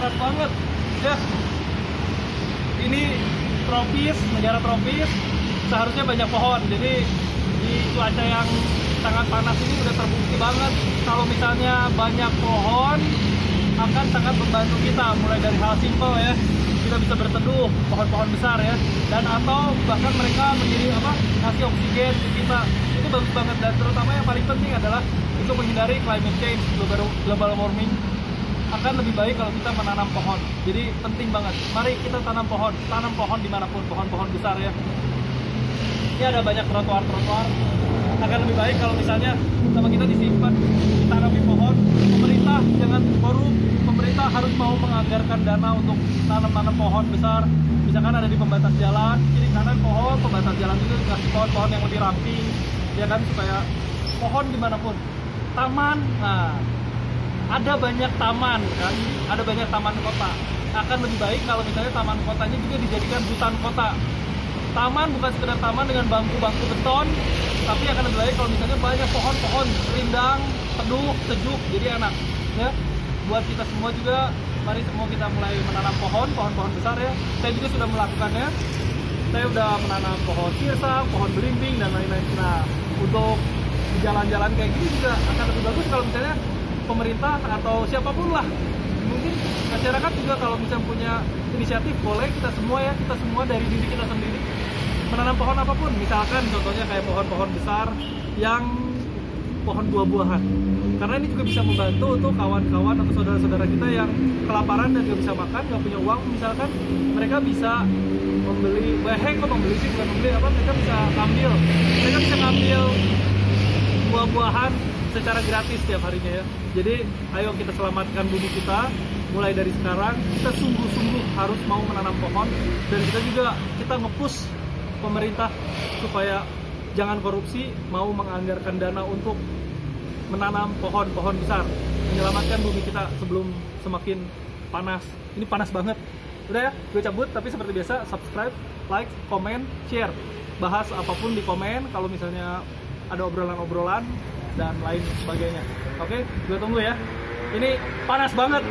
panas banget. Ya. Ini tropis negara tropis. Seharusnya banyak pohon. Jadi di cuaca yang sangat panas ini udah terbukti banget. Kalau misalnya banyak pohon akan sangat membantu kita. Mulai dari hal simpel ya. Kita bisa berteduh pohon-pohon besar ya. Dan atau bahkan mereka menjadi apa kasih oksigen ke kita. Itu bagus banget. Dan terutama yang paling penting adalah itu menghindari climate change global warming akan lebih baik kalau kita menanam pohon. Jadi penting banget. Mari kita tanam pohon. Tanam pohon di mana pun. Pohon-pohon besar ya. Ini ada banyak trotoar-trotoar. Akan lebih baik kalau misalnya sama kita disimpan ditanami pohon. Pemerintah jangan korup pemerintah harus mau menganggarkan dana untuk tanam-tanam pohon besar. Misalkan ada di pembatas jalan kiri kanan pohon pembatas jalan itu dikasih pohon-pohon yang lebih ramping ya kan? Supaya pohon di mana pun. Taman. Nah ada banyak taman kan? Ada banyak taman kota. Akan lebih baik kalau misalnya taman kotanya juga dijadikan hutan kota. Taman bukan sekedar taman dengan bangku-bangku beton tapi akan lebih baik kalau misalnya banyak pohon-pohon rindang teduh sejuk jadi enak ya. Buat kita semua juga mari semua kita mulai menanam pohon pohon-pohon besar ya. Saya juga sudah melakukannya. Saya udah menanam pohon sirsa pohon belimbing dan lain-lain. Nah untuk jalan-jalan kayak gini juga akan lebih bagus kalau misalnya pemerintah atau siapa pun lah. Mungkin masyarakat juga kalau misalnya punya inisiatif boleh kita semua ya kita semua dari diri kita sendiri menanam pohon apa pun. Misalkan contohnya kayak pohon-pohon besar yang pohon buah-buahan. Karena ini juga bisa membantu untuk kawan-kawan atau saudara-saudara kita yang kelaparan dan nggak bisa makan nggak punya uang. Misalkan mereka bisa membeli weheng kok membeli sih bukan membeli apa mereka bisa ngambil mereka bisa ngambil buah-buahan secara gratis setiap harinya ya. Jadi ayo kita selamatkan bumi kita. Mulai dari sekarang kita sungguh-sungguh harus mau menanam pohon. Dan kita juga kita ngepush pemerintah supaya jangan korupsi mau menganggarkan dana untuk menanam pohon-pohon besar. Menyelamatkan bumi kita sebelum semakin panas. Ini panas banget. Udah ya gue cabut tapi seperti biasa subscribe like komen share. Bahas apa pun di komen kalau misalnya ada obrolan-obrolan dan lain sebagainya. Oke gue tunggu ya. Ini panas banget